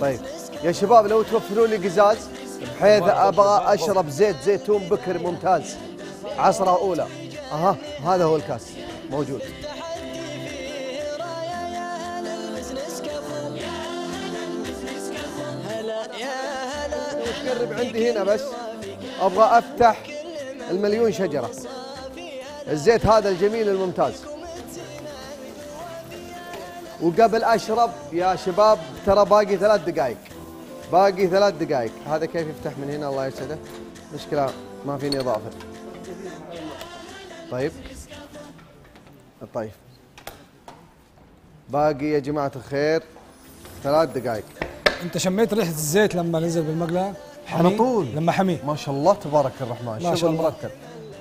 طيب. يا شباب لو توفروا لي قزاز بحيث أبغى أشرب زيت زيتون بكر ممتاز. عصرة أولى. أها هذا هو الكاس. موجود. تقرب عندي هنا بس. أبغى أفتح المليون شجرة. الزيت هذا الجميل الممتاز. وقبل أشرب يا شباب ترى باقي ثلاث دقائق. باقي ثلاث دقائق. هذا كيف يفتح من هنا؟ الله يسعده. مشكلة ما فيني إضافة. طيب. طيب. باقي يا جماعة الخير ثلاث دقائق. أنت شميت ريحة الزيت لما نزل بالمقلاه على طول. لما حمي ما شاء الله تبارك الرحمن. ما شاء الله. مرتب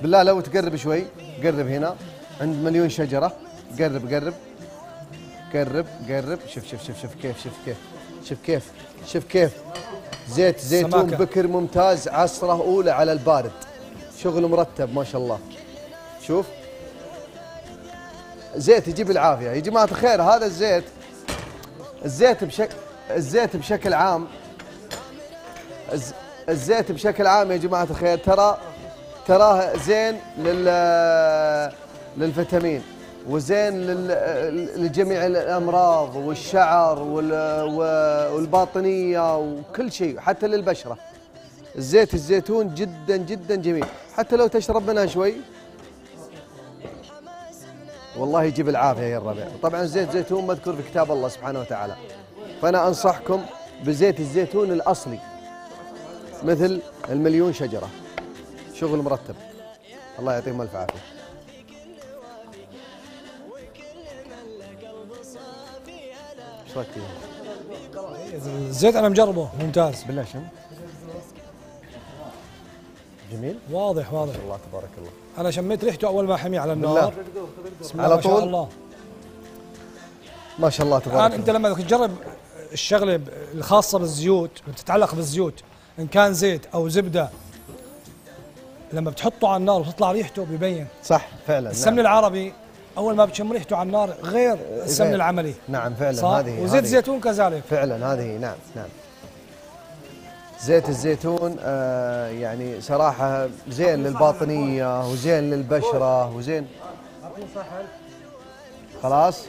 بالله لو تقرب شوي قرب هنا. عند مليون شجرة. قرب قرب. قرب قرب. شوف شوف شوف شوف كيف شوف كيف شوف كيف شوف كيف. زيت زيتون. بكر ممتاز. عصرة أولى على البارد. شغل مرتب ما شاء الله. شوف. زيت يجيب العافية. يا جماعة الخير هذا الزيت الزيت بشكل الزيت بشكل عام الز- الزيت بشكل عام يا جماعة الخير ترى تراه زين لل للفيتامين. وزين لجميع الأمراض والشعر وال- والباطنية وكل شيء حتى للبشرة. الزيت الزيتون جدا جدا جميل. حتى لو تشرب منها شوي. والله يجيب العافية يا الربيع. طبعا زيت زيتون مذكور في كتاب الله سبحانه وتعالى. فأنا أنصحكم بزيت الزيتون الأصلي مثل المليون شجرة. شغل مرتب. الله يعطيهم ألف عافية. رايك فيه؟ الزيت أنا مجربه ممتاز. بالله شم جميل. واضح واضح. الله تبارك الله. أنا شميت ريحته أول ما حمي على النار. بسم الله على ما شاء طول؟ الله. ما شاء الله تبارك انت الله. لما بدك تجرب الشغلة الخاصة بالزيوت بتتعلق بالزيوت إن كان زيت أو زبدة لما بتحطه على النار وتطلع ريحته ببين. صح فعلا السمن نعم. العربي أول ما بتشم ريحته على النار غير السمن غير. العملي. نعم فعلا. صح؟ هذه وزيت هذه- زيتون كذلك. فعلا هذه نعم نعم. زيت الزيتون آه يعني صراحة زين للباطنية وزين للبشرة وزين خلاص؟